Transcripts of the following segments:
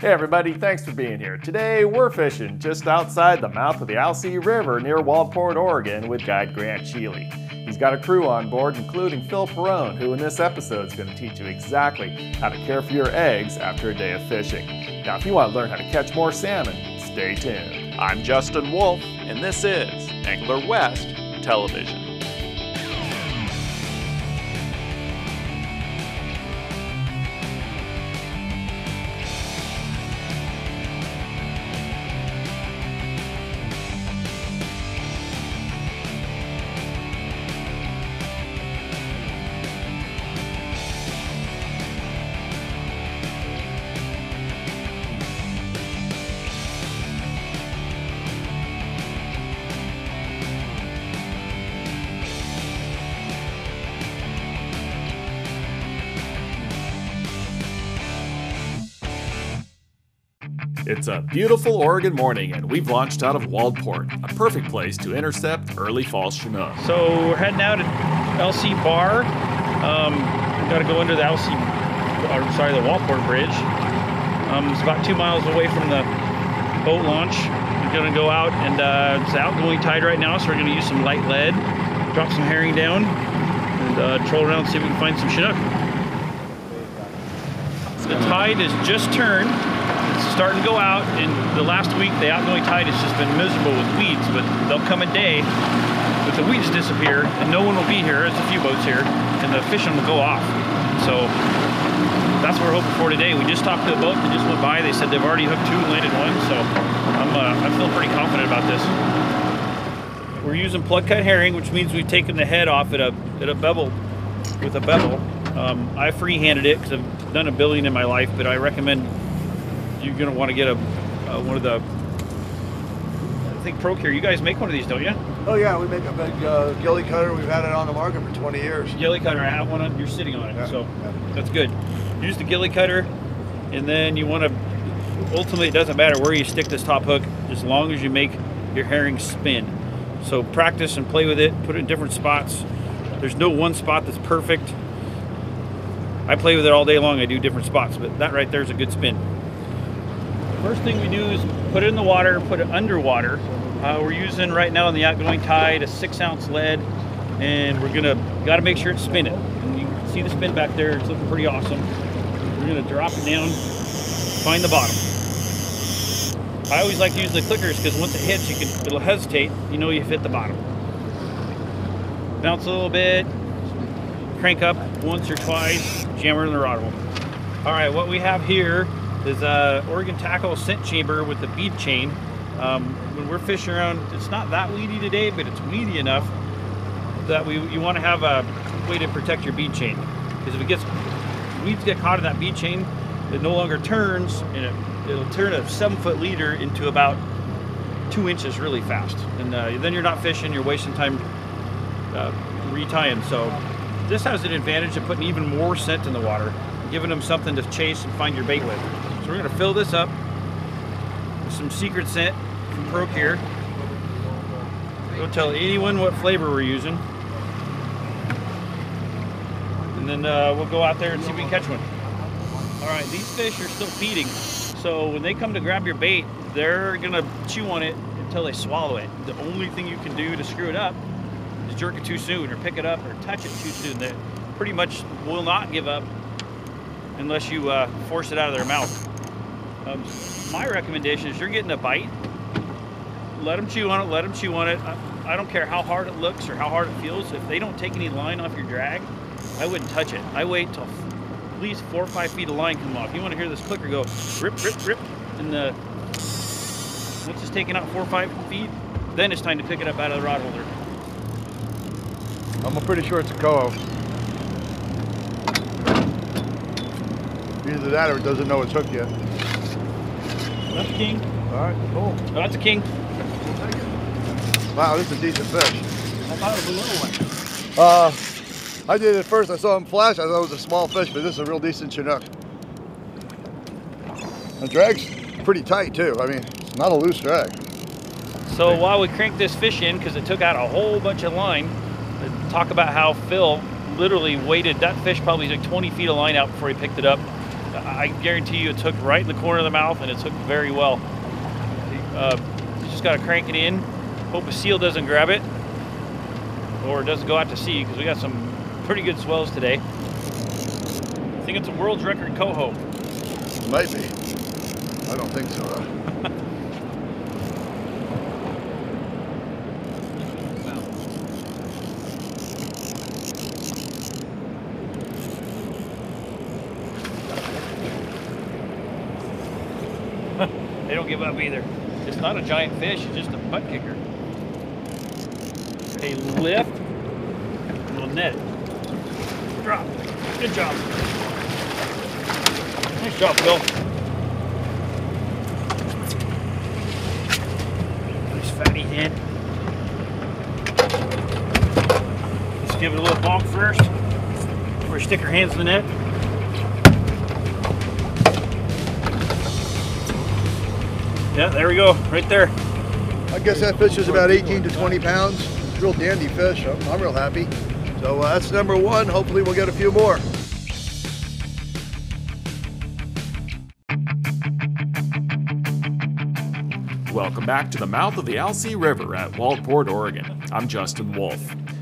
Hey everybody, thanks for being here. Today we're fishing just outside the mouth of the Alsea River near Waldport, Oregon with guide Grant Scheele. He's got a crew on board, including Phil Pirone, who in this episode is going to teach you exactly how to care for your eggs after a day of fishing. Now, if you want to learn how to catch more salmon, stay tuned. I'm Justin Wolf, and this is Angler West Television. It's a beautiful Oregon morning, and we've launched out of Waldport, a perfect place to intercept early fall Chinook. So we're heading out at Alsea Bar. Um, we got to go under the Alsea, or sorry, the Waldport Bridge. Um, it's about two miles away from the boat launch. We're gonna go out and uh, it's outgoing tide right now, so we're gonna use some light lead, drop some herring down, and uh, troll around see if we can find some Chinook. The tide has just turned. Starting to go out, and the last week the outgoing tide has just been miserable with weeds, but they'll come a day but the weeds disappear and no one will be here. There's a few boats here, and the fishing will go off. So that's what we're hoping for today. We just talked to a boat that just went by. They said they've already hooked two and landed one, so I'm uh, I feel pretty confident about this. We're using plug cut herring, which means we've taken the head off at a at a bevel with a bevel. Um, I free-handed it because I've done a billion in my life, but I recommend you're gonna want to get a uh, one of the I think Pro-Cure. You guys make one of these, don't you? Oh yeah, we make a big uh, gilly cutter. We've had it on the market for 20 years. Gilly cutter. I have one on. You're sitting on it, Yeah, so yeah. that's good. Use the gilly cutter, and then you want to. Ultimately, it doesn't matter where you stick this top hook, as long as you make your herring spin. So practice and play with it. Put it in different spots. There's no one spot that's perfect. I play with it all day long. I do different spots, but that right there is a good spin. First thing we do is put it in the water, put it underwater. Uh, we're using right now in the outgoing tide a six ounce lead, and we're gonna got to make sure it's spinning. And you can see the spin back there; it's looking pretty awesome. We're gonna drop it down, find the bottom. I always like to use the clickers because once it hits, you can it'll hesitate. You know you've hit the bottom. Bounce a little bit, crank up once or twice, jammer in the rod. All right, what we have here is a Oregon tackle scent chamber with a bead chain. Um, when we're fishing around, it's not that weedy today, but it's weedy enough that we you want to have a way to protect your bead chain because if it gets weeds get caught in that bead chain, it no longer turns and it, it'll turn a seven foot leader into about two inches really fast, and uh, then you're not fishing, you're wasting time uh, retying. So this has an advantage of putting even more scent in the water, giving them something to chase and find your bait with. We're gonna fill this up with some secret scent from Pro-Cure. Don't tell anyone what flavor we're using. And then uh, we'll go out there and see if we can catch one. All right, these fish are still feeding. So when they come to grab your bait, they're gonna chew on it until they swallow it. The only thing you can do to screw it up is jerk it too soon or pick it up or touch it too soon. They pretty much will not give up unless you uh, force it out of their mouth. Um, my recommendation is you're getting a bite, let them chew on it, let them chew on it. I, I don't care how hard it looks or how hard it feels. If they don't take any line off your drag, I wouldn't touch it. I wait till at least four or five feet of line come off. You want to hear this clicker go rip, rip, rip, and uh, once it's taken out four or five feet, then it's time to pick it up out of the rod holder. I'm pretty sure it's a coho. Either that or it doesn't know it's hooked yet. That's a king. All right, cool. Oh, that's a king. Wow, this is a decent fish. I thought it was a little one. Uh, I did at first. I saw him flash. I thought it was a small fish, but this is a real decent Chinook. The drag's pretty tight too. I mean, it's not a loose drag. So while we cranked this fish in, because it took out a whole bunch of line, talk about how Phil literally waited, that fish probably took 20 feet of line out before he picked it up. I guarantee you it took right in the corner of the mouth and it took very well. Uh, just got to crank it in. Hope a seal doesn't grab it or it doesn't go out to sea because we got some pretty good swells today. I think it's a world's record coho. Might be. I don't think so. Though. They don't give up either. It's not a giant fish, it's just a butt kicker. They lift and we'll net. Drop. Good job. Nice job, Phil. Nice fatty head. Let's give it a little bonk first. Before we stick our hands in the net. Yeah, there we go, right there. I guess that fish is about 18 to 20 pounds. It's Real dandy fish. I'm, I'm real happy. So uh, that's number one. Hopefully we'll get a few more. Welcome back to the mouth of the Alsea River at Waldport, Oregon. I'm Justin Wolf.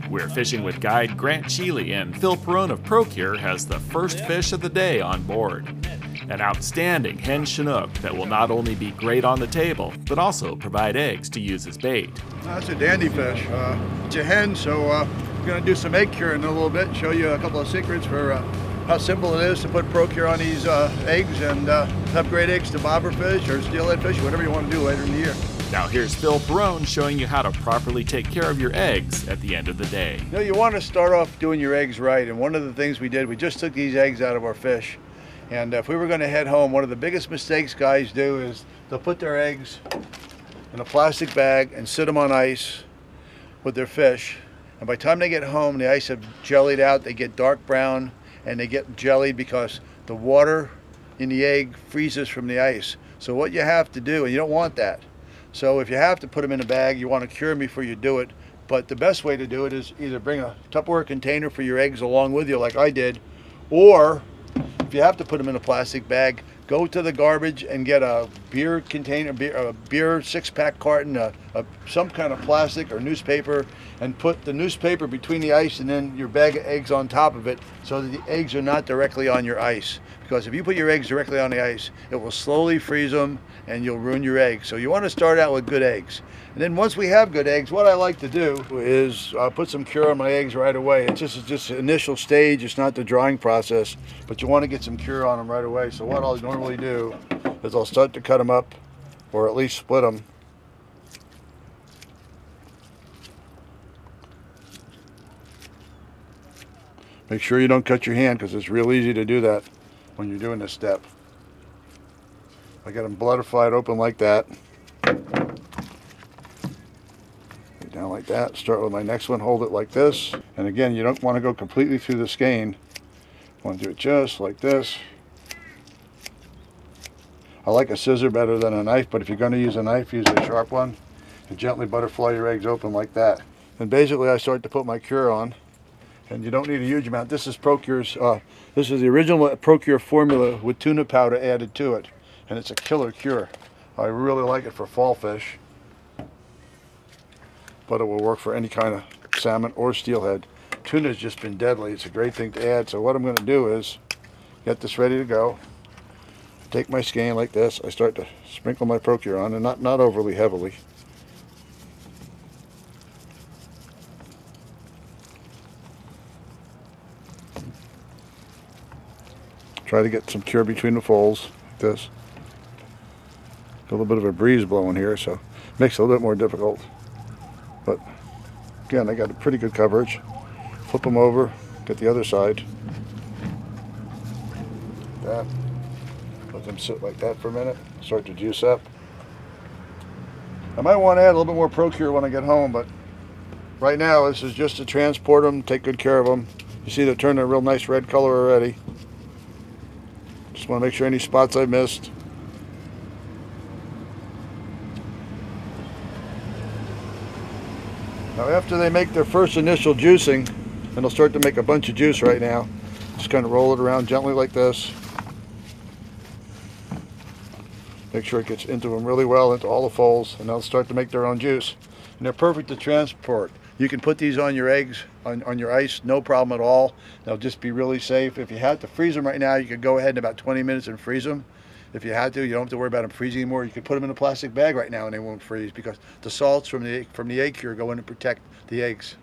We're fishing with guide Grant Scheele, and Phil Pirone of Pro-Cure has the first fish of the day on board. An outstanding hen chinook that will not only be great on the table, but also provide eggs to use as bait. That's a dandy fish. Uh, it's a hen, so uh, we're going to do some egg curing in a little bit, show you a couple of secrets for uh, how simple it is to put Pro-Cure on these uh, eggs and uh, have great eggs to bobber fish or steelhead fish, whatever you want to do later in the year. Now here's Phil Pirone showing you how to properly take care of your eggs at the end of the day. You know, you want to start off doing your eggs right, and one of the things we did, we just took these eggs out of our fish. And if we were going to head home, one of the biggest mistakes guys do is they'll put their eggs in a plastic bag and sit them on ice with their fish. And by the time they get home, the ice have jellied out, they get dark brown, and they get jellied because the water in the egg freezes from the ice. So what you have to do, and you don't want that. So if you have to put them in a bag, you want to cure them before you do it. But the best way to do it is either bring a Tupperware container for your eggs along with you, like I did, or if you have to put them in a plastic bag, go to the garbage and get a beer container, beer, a beer six-pack carton, a, a, some kind of plastic or newspaper, and put the newspaper between the ice and then your bag of eggs on top of it, so that the eggs are not directly on your ice. Because if you put your eggs directly on the ice, it will slowly freeze them and you'll ruin your eggs. So you want to start out with good eggs. And then once we have good eggs, what I like to do is uh, put some cure on my eggs right away. It's just just initial stage. It's not the drying process, but you want to get some cure on them right away. So what I'll normally do is I'll start to cut them up, or at least split them. Make sure you don't cut your hand because it's real easy to do that when you're doing this step. I got them butterflied open like that. Down like that. Start with my next one, hold it like this. And again, you don't want to go completely through the skein. You want to do it just like this. I like a scissor better than a knife, but if you're going to use a knife, use a sharp one. And gently butterfly your eggs open like that. And basically I start to put my cure on. And you don't need a huge amount. This is Pro-Cure's, uh, this is the original Pro-Cure formula with tuna powder added to it and it's a killer cure. I really like it for fall fish, but it will work for any kind of salmon or steelhead. Tuna's just been deadly. It's a great thing to add. So what I'm going to do is get this ready to go. Take my skein like this. I start to sprinkle my Pro-Cure on, and not, not overly heavily. Try to get some cure between the folds, like this a little bit of a breeze blowing here, so makes it a little bit more difficult. But again, I got a pretty good coverage. Flip them over, get the other side. That. Let them sit like that for a minute. Start to juice up. I might want to add a little bit more Pro-Cure when I get home, but right now this is just to transport them, take good care of them. You see they're turning a real nice red color already. Just want to make sure any spots I missed Now after they make their first initial juicing, and they'll start to make a bunch of juice right now, just kind of roll it around gently like this. Make sure it gets into them really well, into all the folds, and they'll start to make their own juice. And they're perfect to transport. You can put these on your eggs, on, on your ice, no problem at all. They'll just be really safe. If you had to freeze them right now, you could go ahead in about 20 minutes and freeze them. If you had to, you don't have to worry about them freezing anymore. You could put them in a plastic bag right now and they won't freeze because the salts from the from the egg cure go in to protect the eggs.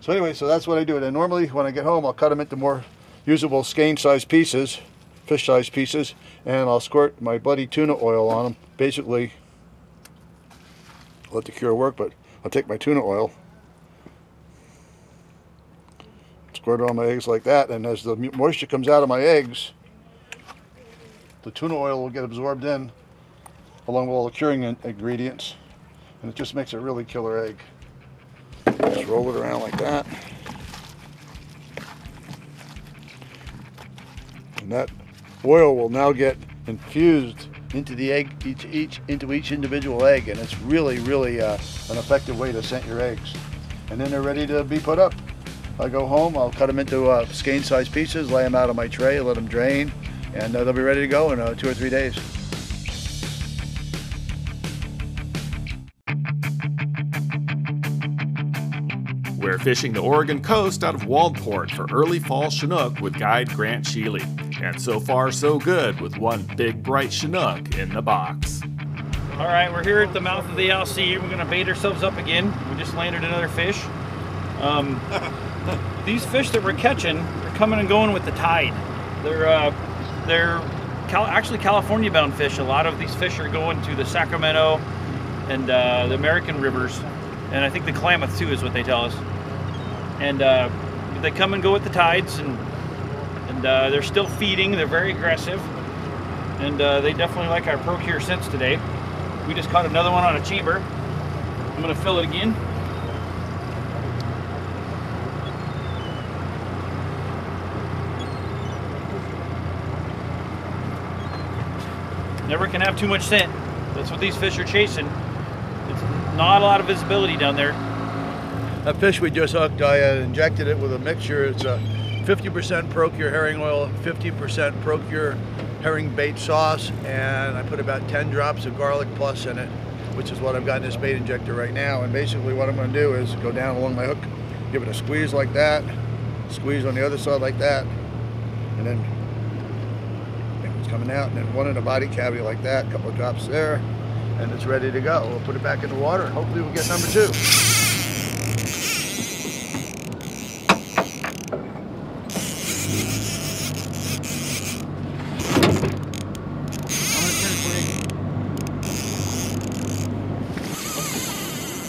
So anyway, so that's what I do. And normally when I get home, I'll cut them into more usable skein-sized pieces, fish-sized pieces, and I'll squirt my bloody tuna oil on them. Basically, let the cure work, but I'll take my tuna oil, squirt on my eggs like that, and as the moisture comes out of my eggs, the tuna oil will get absorbed in along with all the curing ingredients, and it just makes a really killer egg. Just roll it around like that. And that oil will now get infused into the egg, each, each into each individual egg, and it's really, really uh, an effective way to scent your eggs. And then they're ready to be put up. I go home, I'll cut them into uh, skein-sized pieces, lay them out on my tray, let them drain, and uh, they'll be ready to go in uh, two or three days. We're fishing the Oregon coast out of Waldport for early fall Chinook with guide Grant Scheele. And so far, so good with one big bright Chinook in the box. All right, we're here at the mouth of the Alsea. We're gonna bait ourselves up again. We just landed another fish. Um, these fish that we're catching are coming and going with the tide. They're uh, they're Cal- actually California-bound fish. A lot of these fish are going to the Sacramento and uh, the American rivers, and I think the Klamath too is what they tell us. And uh, they come and go with the tides, and and uh, they're still feeding. They're very aggressive, and uh, they definitely like our Pro-Cure scents today. We just caught another one on a chamber. I'm gonna fill it again. Never can have too much scent. That's what these fish are chasing. It's not a lot of visibility down there. That fish we just hooked, I injected it with a mixture. It's a 50% Pro-Cure herring oil, 50% Pro-Cure herring bait sauce, and I put about 10 drops of garlic plus in it, which is what I've got in this bait injector right now. And basically what I'm gonna do is go down along my hook, give it a squeeze like that, squeeze on the other side like that, and then coming out, and then one in the body cavity like that, a couple of drops there, and it's ready to go. We'll put it back in the water, and hopefully we'll get number two.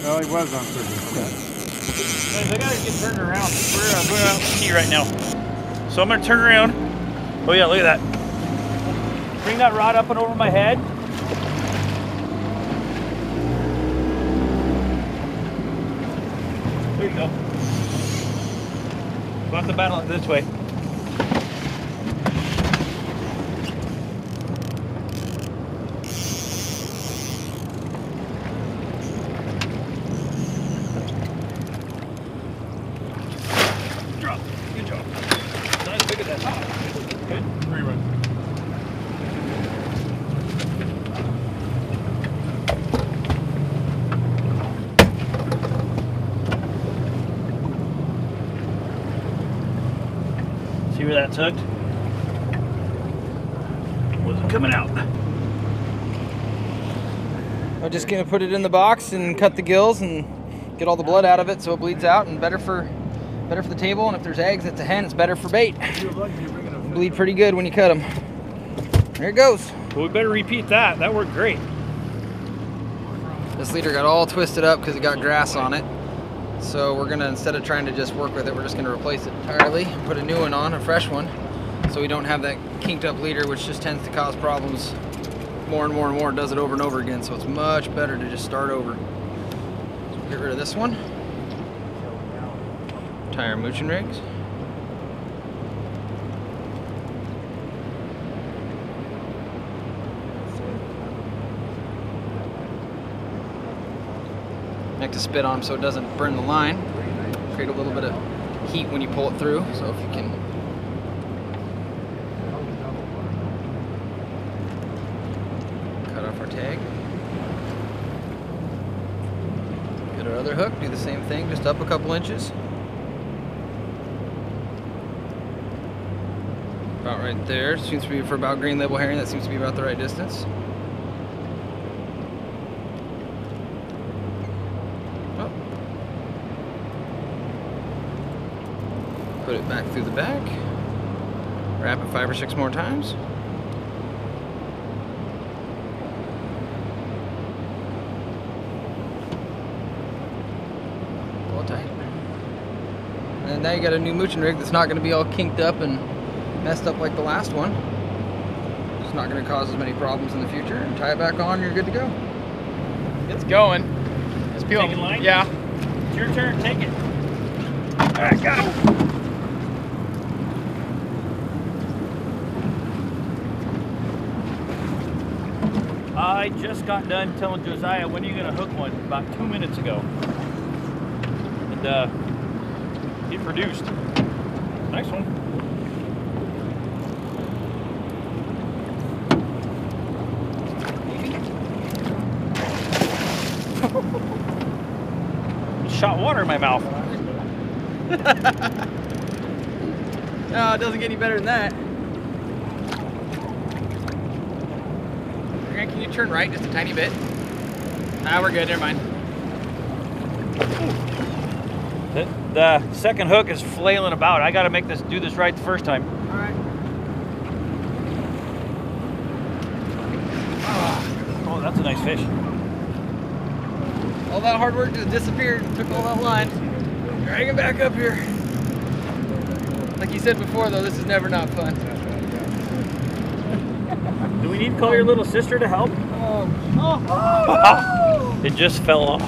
Well, he was on certain. Guys, I gotta get turned around. We're, uh, we're out to sea right now. So I'm gonna turn around. Oh yeah, look at that. Bring that rod up and over my head. There you go. We'll have to battle it this way. Drop. Good job. Nice. Look at that. Good. Rerun. See where that's hooked? Wasn't coming out. I'm just gonna put it in the box and cut the gills and get all the blood out of it so it bleeds out and better for better for the table and if there's eggs it's a hen it's better for bait bleed pretty good when you cut them there it goes Well, we better repeat that. That worked great. this leader got all twisted up because it got grass on it so we're gonna instead of trying to just work with it we're just gonna replace it entirely and put a new one on a fresh one. So we don't have that kinked up leader which just tends to cause problems more and more and more it does it over and over again. So it's much better to just start over. So get rid of this one. Our mooching rigs like to spit on them so it doesn't burn the line. Create a little bit of heat when you pull it through. So if you can cut off our tag. Get our other hook, do the same thing, just up a couple inches. About right there, seems to be for about green label herring, that seems to be about the right distance. Back through the back. Wrap it five or six more times. Pull it tight. And now you got a new mooching rig that's not going to be all kinked up and messed up like the last one. It's not going to cause as many problems in the future. And tie it back on, you're good to go. It's going. It's peeling. Taking line? Yeah. It's your turn. Take it. All right, got him. I just got done telling Josiah when are you gonna hook one about two minutes ago, and uh, he produced. Nice one. Shot water in my mouth. No, it doesn't get any better than that. Grant, can you turn right just a tiny bit? Ah, we're good. Never mind. The, the second hook is flailing about. I got to make this do this right the first time. All right. Oh, that's a nice fish. All that hard work just disappeared. Took all that line. Drag it back up here. Like you said before, though, this is never not fun. Do we need to call your little sister to help? Oh, It just fell off.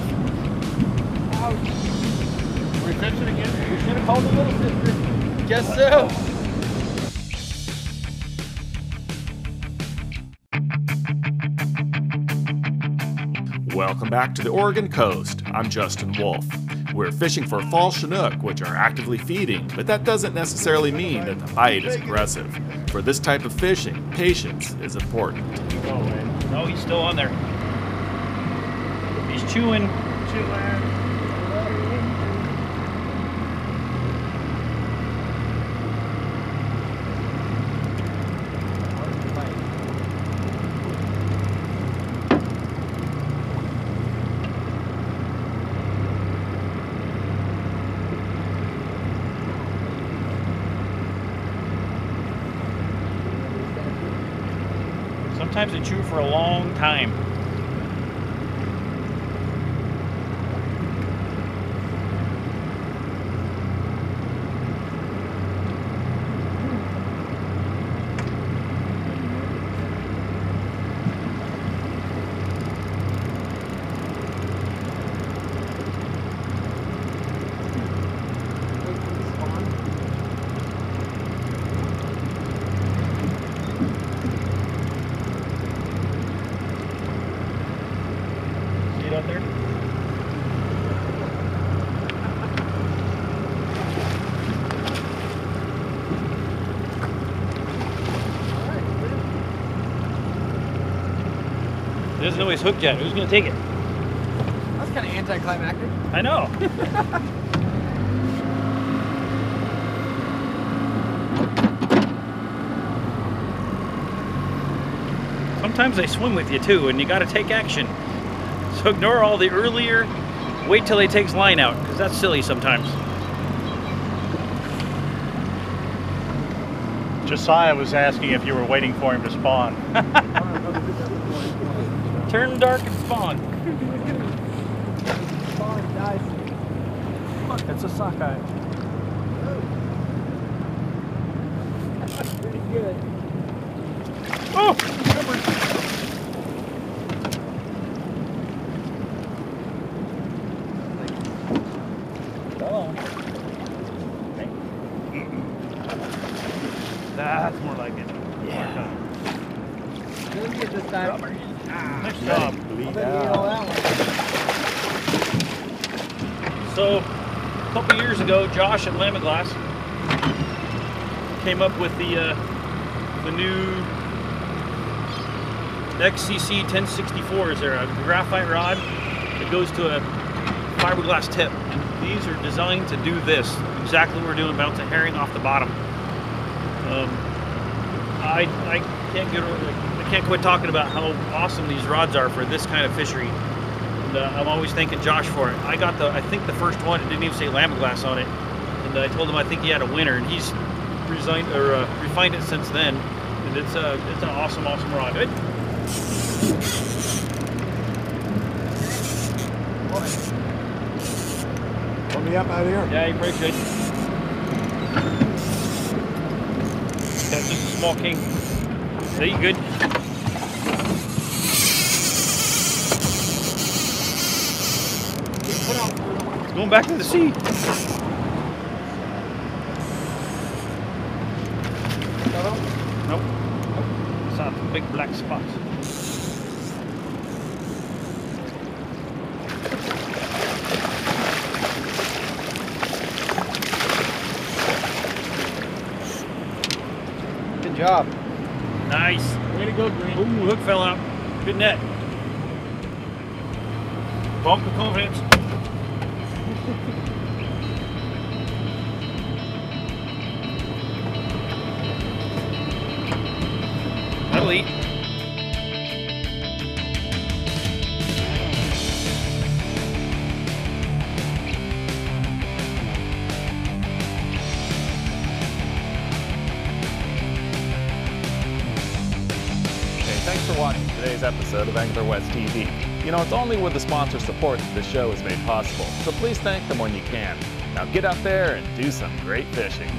We fishing again? We should have called the little sister. guess so. Welcome back to the Oregon coast. I'm Justin Wolf. We're fishing for fall Chinook, which are actively feeding, but that doesn't necessarily mean that the bite is aggressive. For this type of fishing, patience is important. Oh, no, he's still on there. He's chewing. Sometimes they chew for a long time. He doesn't know he's hooked yet. Who's gonna take it? That's kind of anticlimactic. I know. Sometimes they swim with you too, and you got to take action. So ignore all the earlier. Wait till he takes line out, because that's silly sometimes. Josiah was asking if you were waiting for him to spawn. Turn dark and spawn. spawn Look, it's a sockeye. Oh! oh! That's more like it. Yeah. Doesn't get this time. Nice job. that So, a couple years ago, Josh at Lamiglas came up with the uh, the new XCC 1064. Is there a graphite rod that goes to a fiberglass tip. And these are designed to do this, exactly what we're doing, bounce a herring off the bottom. Um, I, I can't get I can't quit talking about how awesome these rods are for this kind of fishery. And uh, I'm always thanking Josh for it. I got the, I think the first one, it didn't even say Lamiglas on it. And I told him I think he had a winner, and he's resigned or uh, refined it since then. And it's a, it's an awesome, awesome rod. Good. Pull me up out here. Yeah, you probably should. That's just a small king. Are you good? It's going back to the sea. Nope. It's not the big black spots. Good job. Nice. Way to go, Green. Ooh, hook fell out. Good net. Bump of confidence. That'll eat. TV. You know, it's only with the sponsor support that the show is made possible, so please thank them when you can. Now get out there and do some great fishing.